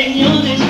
señores